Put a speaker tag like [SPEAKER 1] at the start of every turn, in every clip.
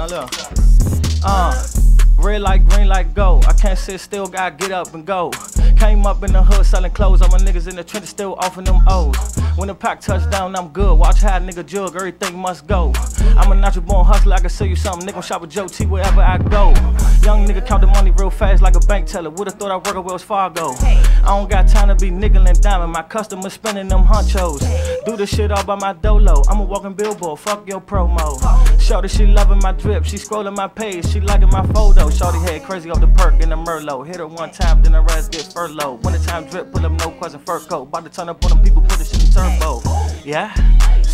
[SPEAKER 1] man. Look. Uh. Red light, green light, go. I can't sit still, gotta get up and go. Came up in the hood selling clothes, all my niggas in the trenches still offering them O's. When the pack touch down, I'm good. Watch how a nigga jug, everything must go. I'm a natural born hustler, I can sell you something. Nigga shop with Joe T wherever I go. Young nigga count the money real fast like a bank teller. Would've thought I'd work at Wells Fargo. I don't got time to be and diamond. My customers spending them hunchos. Do this shit all by my dolo. I'm a walking billboard, fuck your promo. Shorty, she loving my drip. She scrolling my page, she liking my photo. Shorty head crazy off the perk in the Merlot. Hit her one time, then her ass get furloughed. When the time drip, pull up no question, fur coat. About to turn up on them people, put this shit in turbo. Yeah?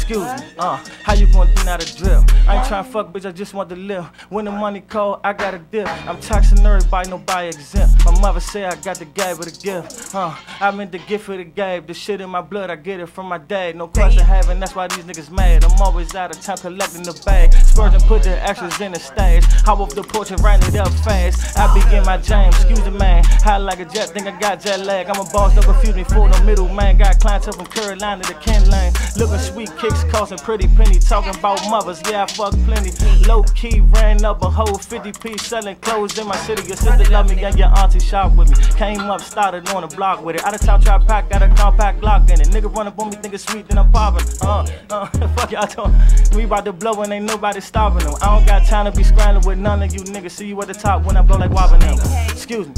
[SPEAKER 1] Excuse me, uh, how you gonna do not a drip? I ain't tryna fuck, bitch, I just want to live. When the money cold, I got a dip. I'm taxing everybody, nobody exempt. My mother say I got the gave with a gift. Uh, I'm in the gift of the gave. The shit in my blood, I get it from my dad. No question having, that's why these niggas mad. I'm always out of time collecting the bag. Spurgeon put the extras in the stash. Hop off the porch and ran it up fast. I begin my jam, excuse the man. High like a jet, think I got jet lag. I'm a boss, don't confuse me for no middle man. Got clients up from Carolina to Ken Lane. Looking sweet kicks, costing pretty penny. Talking about mothers, yeah, I fuck plenty. Low key, ran up a whole 50p selling clothes in my city. Your sister love me, and your auntie shop with me. Came up, started on the block with it. Out of top trap pack, got a compact Glock in it. Nigga run up on me, think it's sweet, then I'm popping. Uh, uh, fuck y'all talking. We about to blow and ain't nobody stopping them. I don't got time to be scrambling with none of you niggas. See you at the top when I blow like wobbling them. Excuse me.